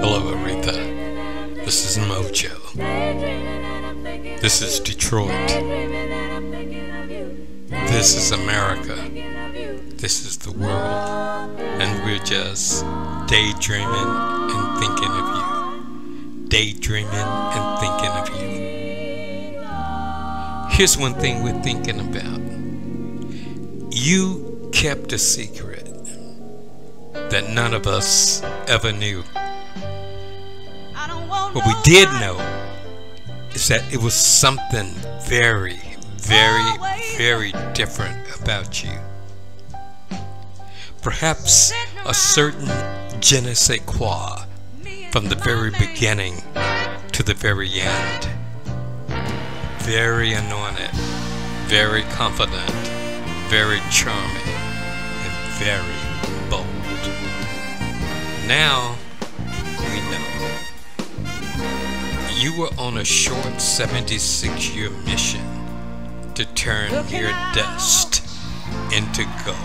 Hello, Aretha. This is Mojo. This is Detroit. This is America. This is the world. And we're just daydreaming and thinking of you. Daydreaming and thinking of you. Here's one thing we're thinking about. You kept a secret that none of us ever knew. What we did know is that it was something very, very, very different about you. Perhaps a certain je ne sais quoi from the very beginning to the very end. Very anointed, very confident, very charming, and very bold. Now You were on a short 76 year mission to turn your dust into gold.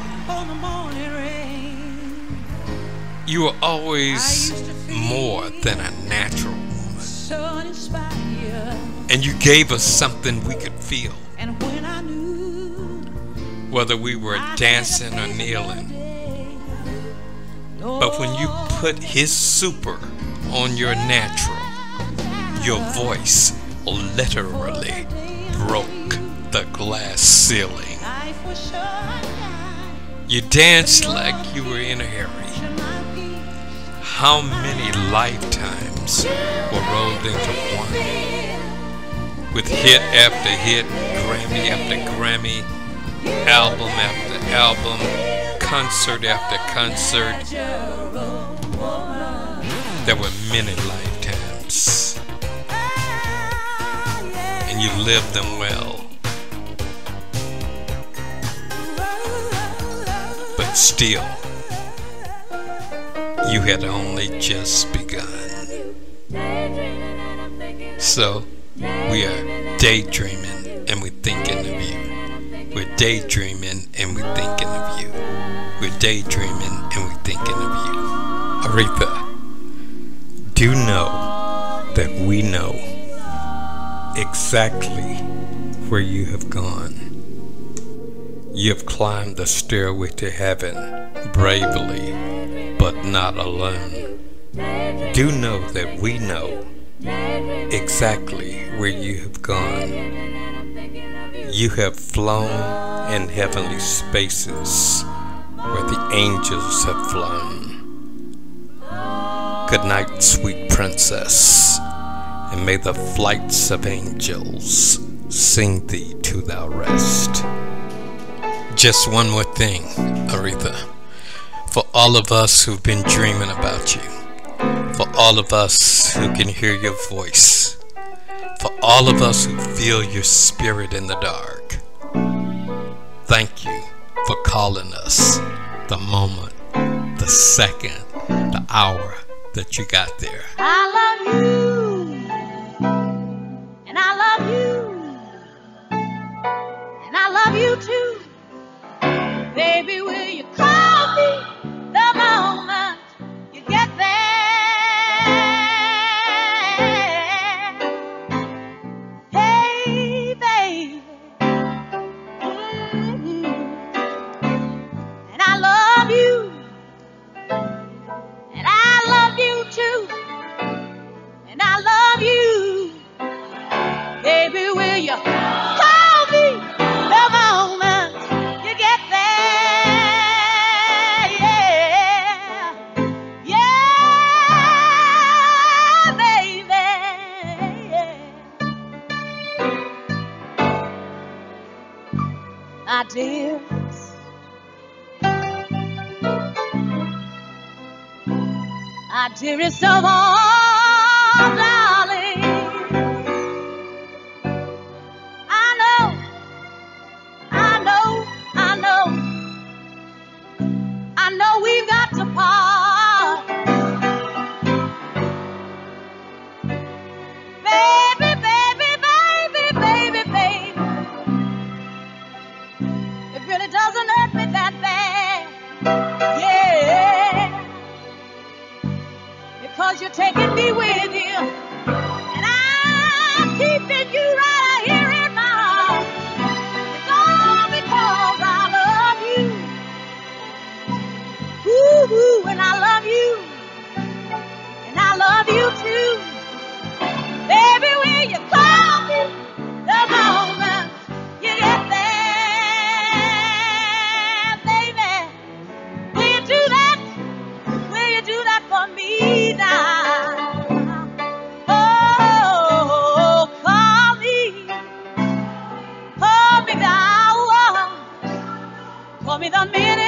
You were always more than a natural woman. And you gave us something we could feel. Whether we were dancing or kneeling. But when you put his super on your natural, your voice literally broke the glass ceiling. You danced like you were in a hurry. How many lifetimes were rolled into one? With hit after hit, Grammy after Grammy, album after album, concert after concert. There were many lifetimes. You lived them well. But still, you had only just begun. So, we are daydreaming and we're thinking of you. We're daydreaming and we're thinking of you. We're daydreaming and we're thinking of you. Aretha, do know that we know exactly where you have gone. You have climbed the stairway to heaven bravely, but not alone. Do know that we know exactly where you have gone. You have flown in heavenly spaces where the angels have flown. Good night, sweet princess, and may the flights of angels sing thee to thy rest. Just one more thing, Aretha. For all of us who've been dreaming about you, for all of us who can hear your voice, for all of us who feel your spirit in the dark, thank you for calling us the moment, the second, the hour that you got there. I love you, Baby, will My dear. My dearest of all, love you too. Baby, Will you call me the moment you get there, baby, will you do that? Will you do that for me now? Oh, call me, call me now, call me the minute.